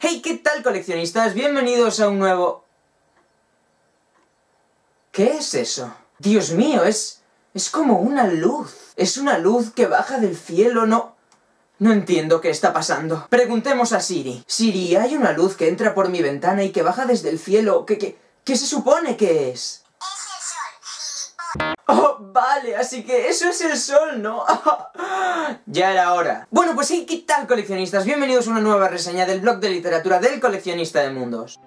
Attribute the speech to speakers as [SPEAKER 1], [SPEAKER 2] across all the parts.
[SPEAKER 1] Hey, ¿qué tal coleccionistas? Bienvenidos a un nuevo... ¿Qué es eso? Dios mío, es... es como una luz. Es una luz que baja del cielo, no... No entiendo qué está pasando. Preguntemos a Siri. Siri, hay una luz que entra por mi ventana y que baja desde el cielo. ¿Qué, qué, qué se supone que es? Oh, vale, así que eso es el sol, ¿no? ya era hora. Bueno, pues hey, ¿qué tal coleccionistas? Bienvenidos a una nueva reseña del blog de literatura del coleccionista de mundos.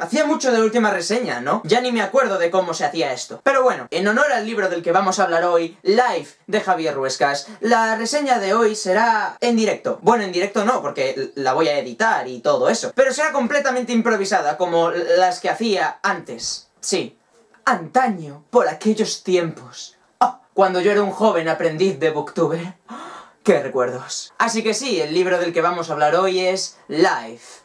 [SPEAKER 1] Hacía mucho de la última reseña, ¿no? Ya ni me acuerdo de cómo se hacía esto. Pero bueno, en honor al libro del que vamos a hablar hoy, Life, de Javier Ruescas, la reseña de hoy será en directo. Bueno, en directo no, porque la voy a editar y todo eso. Pero será completamente improvisada, como las que hacía antes. Sí, antaño, por aquellos tiempos. Ah, cuando yo era un joven aprendiz de booktuber. ¡Qué recuerdos! Así que sí, el libro del que vamos a hablar hoy es Life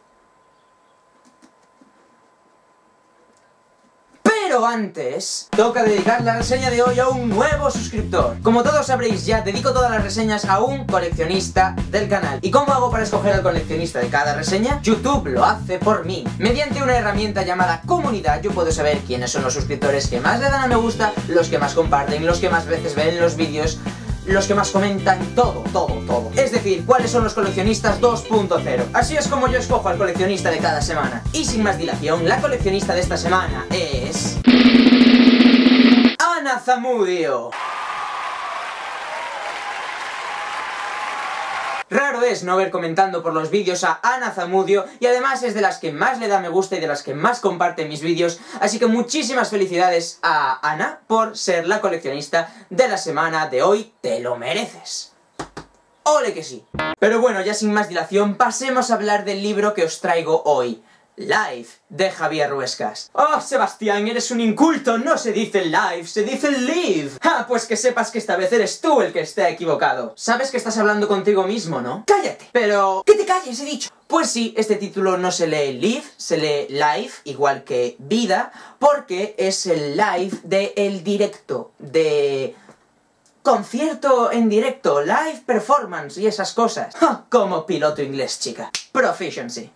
[SPEAKER 1] Pero antes, toca dedicar la reseña de hoy a un nuevo suscriptor. Como todos sabréis ya, dedico todas las reseñas a un coleccionista del canal. ¿Y cómo hago para escoger al coleccionista de cada reseña? YouTube lo hace por mí. Mediante una herramienta llamada comunidad, yo puedo saber quiénes son los suscriptores que más le dan a me gusta, los que más comparten, los que más veces ven los vídeos, los que más comentan, todo, todo, todo. Es decir, cuáles son los coleccionistas 2.0. Así es como yo escojo al coleccionista de cada semana. Y sin más dilación, la coleccionista de esta semana es... Ana Zamudio. Raro es no ver comentando por los vídeos a Ana Zamudio y además es de las que más le da me gusta y de las que más comparte mis vídeos, así que muchísimas felicidades a Ana por ser la coleccionista de la semana de hoy, te lo mereces. ¡Ole que sí! Pero bueno, ya sin más dilación, pasemos a hablar del libro que os traigo hoy. Live, de Javier Ruescas. ¡Oh, Sebastián, eres un inculto! No se dice live, se dice live. ¡Ah, pues que sepas que esta vez eres tú el que está equivocado! Sabes que estás hablando contigo mismo, ¿no? ¡Cállate! Pero... ¡Que te calles, he dicho! Pues sí, este título no se lee live, se lee live, igual que vida, porque es el live de el directo, de concierto en directo, live performance y esas cosas. Como piloto inglés, chica. Proficiency.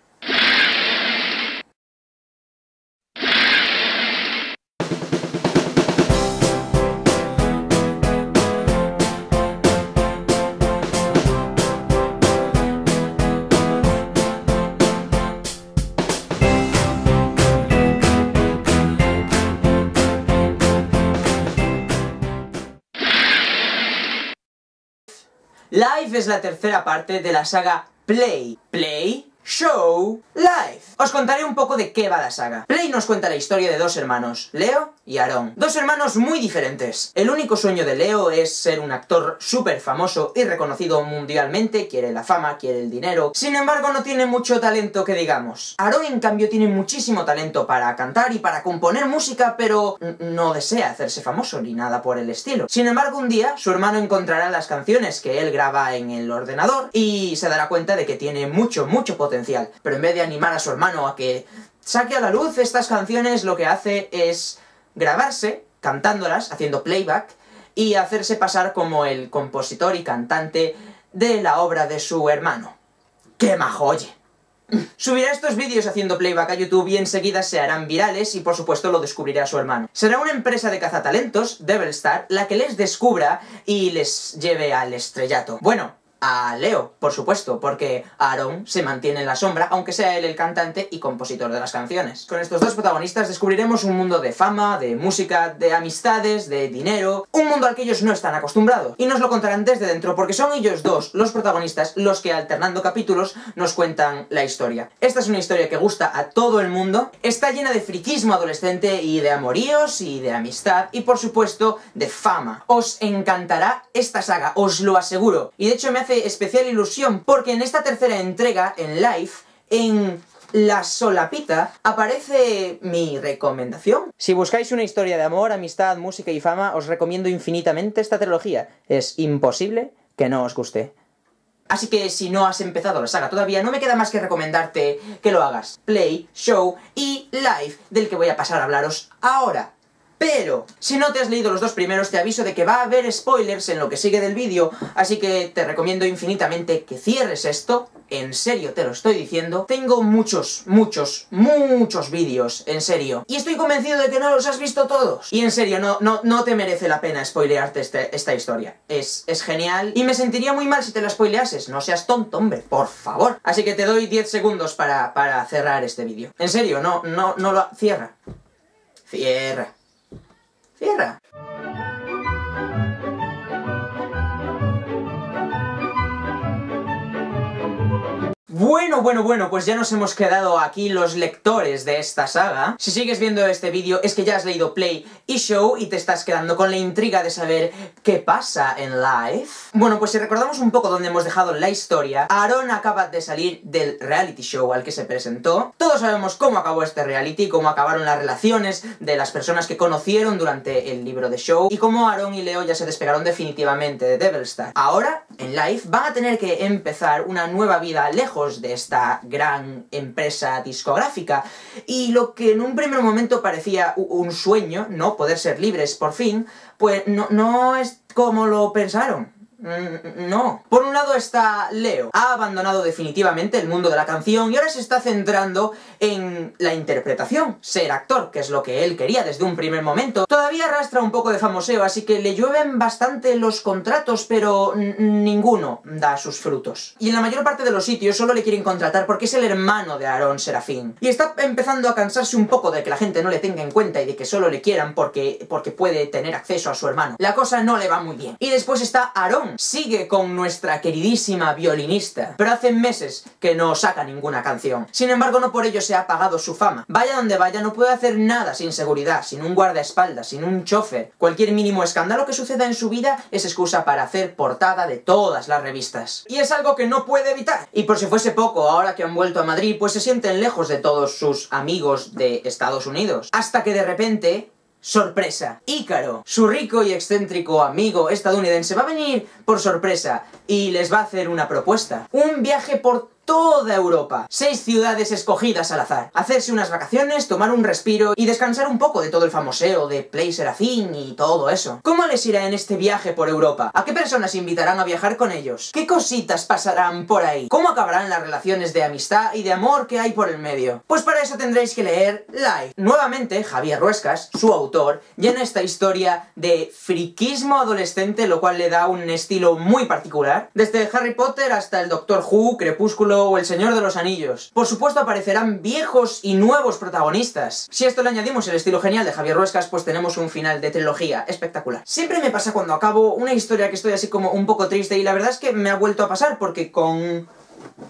[SPEAKER 1] Live es la tercera parte de la saga Play. Play Show Life. Os contaré un poco de qué va la saga. Play nos cuenta la historia de dos hermanos, Leo y Aaron. Dos hermanos muy diferentes. El único sueño de Leo es ser un actor súper famoso y reconocido mundialmente, quiere la fama, quiere el dinero. Sin embargo, no tiene mucho talento que digamos. Aaron, en cambio, tiene muchísimo talento para cantar y para componer música, pero no desea hacerse famoso ni nada por el estilo. Sin embargo, un día, su hermano encontrará las canciones que él graba en el ordenador y se dará cuenta de que tiene mucho, mucho potencial pero en vez de animar a su hermano a que saque a la luz estas canciones, lo que hace es grabarse, cantándolas, haciendo playback, y hacerse pasar como el compositor y cantante de la obra de su hermano. ¡Qué majoye! Subirá estos vídeos haciendo playback a YouTube y enseguida se harán virales y por supuesto lo descubrirá su hermano. Será una empresa de cazatalentos, Devil la que les descubra y les lleve al estrellato. Bueno, a Leo, por supuesto, porque Aaron se mantiene en la sombra, aunque sea él el cantante y compositor de las canciones. Con estos dos protagonistas descubriremos un mundo de fama, de música, de amistades, de dinero, un mundo al que ellos no están acostumbrados. Y nos lo contarán desde dentro, porque son ellos dos, los protagonistas, los que alternando capítulos nos cuentan la historia. Esta es una historia que gusta a todo el mundo, está llena de friquismo adolescente y de amoríos y de amistad, y por supuesto de fama. Os encantará esta saga, os lo aseguro. Y de hecho me hace especial ilusión porque en esta tercera entrega, en Live, en la solapita, aparece mi recomendación. Si buscáis una historia de amor, amistad, música y fama, os recomiendo infinitamente esta trilogía. Es imposible que no os guste. Así que si no has empezado la saga todavía, no me queda más que recomendarte que lo hagas. Play, Show y Live, del que voy a pasar a hablaros ahora. Pero, si no te has leído los dos primeros, te aviso de que va a haber spoilers en lo que sigue del vídeo, así que te recomiendo infinitamente que cierres esto, en serio te lo estoy diciendo. Tengo muchos, muchos, muchos vídeos, en serio. Y estoy convencido de que no los has visto todos. Y en serio, no, no, no te merece la pena spoilearte este, esta historia. Es, es genial. Y me sentiría muy mal si te la spoileases. No seas tonto, hombre, por favor. Así que te doy 10 segundos para, para cerrar este vídeo. En serio, no, no, no lo... Cierra. Cierra. Cierra. Bueno, bueno, bueno, pues ya nos hemos quedado aquí los lectores de esta saga. Si sigues viendo este vídeo es que ya has leído Play y Show y te estás quedando con la intriga de saber qué pasa en Live. Bueno, pues si recordamos un poco dónde hemos dejado la historia, Aaron acaba de salir del reality show al que se presentó. Todos sabemos cómo acabó este reality, cómo acabaron las relaciones de las personas que conocieron durante el libro de Show y cómo Aaron y Leo ya se despegaron definitivamente de Devil Ahora, en Live, van a tener que empezar una nueva vida lejos de esta gran empresa discográfica. Y lo que en un primer momento parecía un sueño, ¿no? Poder ser libres por fin, pues no, no es como lo pensaron. Mm, no. Por un lado está Leo. Ha abandonado definitivamente el mundo de la canción y ahora se está centrando en la interpretación, ser actor, que es lo que él quería desde un primer momento. Todavía arrastra un poco de famoseo, así que le llueven bastante los contratos, pero ninguno da sus frutos. Y en la mayor parte de los sitios solo le quieren contratar porque es el hermano de Aaron Serafín. Y está empezando a cansarse un poco de que la gente no le tenga en cuenta y de que solo le quieran porque, porque puede tener acceso a su hermano. La cosa no le va muy bien. Y después está Aaron, sigue con nuestra queridísima violinista, pero hace meses que no saca ninguna canción. Sin embargo, no por ello se ha apagado su fama. Vaya donde vaya, no puede hacer nada sin seguridad, sin un guardaespaldas, sin un chofer. Cualquier mínimo escándalo que suceda en su vida es excusa para hacer portada de todas las revistas. Y es algo que no puede evitar. Y por si fuese poco, ahora que han vuelto a Madrid, pues se sienten lejos de todos sus amigos de Estados Unidos. Hasta que de repente Sorpresa. Ícaro, su rico y excéntrico amigo estadounidense, va a venir por sorpresa y les va a hacer una propuesta. Un viaje por toda Europa. Seis ciudades escogidas al azar. Hacerse unas vacaciones, tomar un respiro y descansar un poco de todo el famoseo de Play Serafín y todo eso. ¿Cómo les irá en este viaje por Europa? ¿A qué personas invitarán a viajar con ellos? ¿Qué cositas pasarán por ahí? ¿Cómo acabarán las relaciones de amistad y de amor que hay por el medio? Pues para eso tendréis que leer Live. Nuevamente, Javier Ruescas, su autor, llena esta historia de friquismo adolescente, lo cual le da un estilo muy particular. Desde Harry Potter hasta el Doctor Who, Crepúsculo, o El Señor de los Anillos. Por supuesto aparecerán viejos y nuevos protagonistas. Si a esto le añadimos el estilo genial de Javier Ruescas, pues tenemos un final de trilogía espectacular. Siempre me pasa cuando acabo una historia que estoy así como un poco triste y la verdad es que me ha vuelto a pasar porque con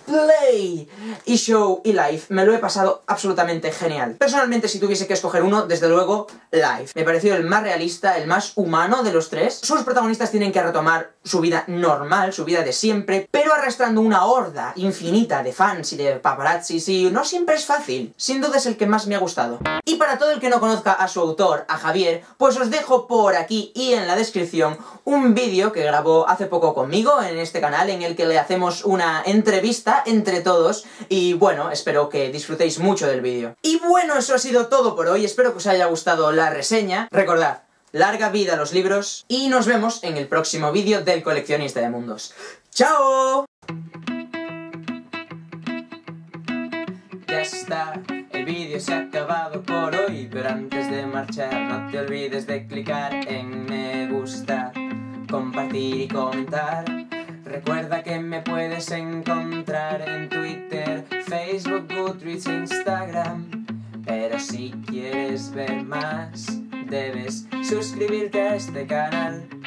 [SPEAKER 1] Play y Show y Live me lo he pasado absolutamente genial. Personalmente, si tuviese que escoger uno, desde luego, Live. Me pareció el más realista, el más humano de los tres. Sus protagonistas tienen que retomar su vida normal, su vida de siempre, pero arrastrando una horda infinita de fans y de paparazzis y no siempre es fácil. Sin duda es el que más me ha gustado. Y para todo el que no conozca a su autor, a Javier, pues os dejo por aquí y en la descripción un vídeo que grabó hace poco conmigo en este canal en el que le hacemos una entrevista entre todos y bueno, espero que disfrutéis mucho del vídeo. Y bueno, eso ha sido todo por hoy, espero que os haya gustado la reseña. Recordad, larga vida a los libros y nos vemos en el próximo vídeo del coleccionista de mundos. ¡Chao! Ya está, el vídeo se ha acabado por hoy, pero antes de marchar no te olvides de clicar en me gusta, compartir y comentar. Recuerda que me puedes encontrar en Twitter, Facebook, Goodreads, Instagram. Pero si quieres ver más, debes suscribirte a este canal.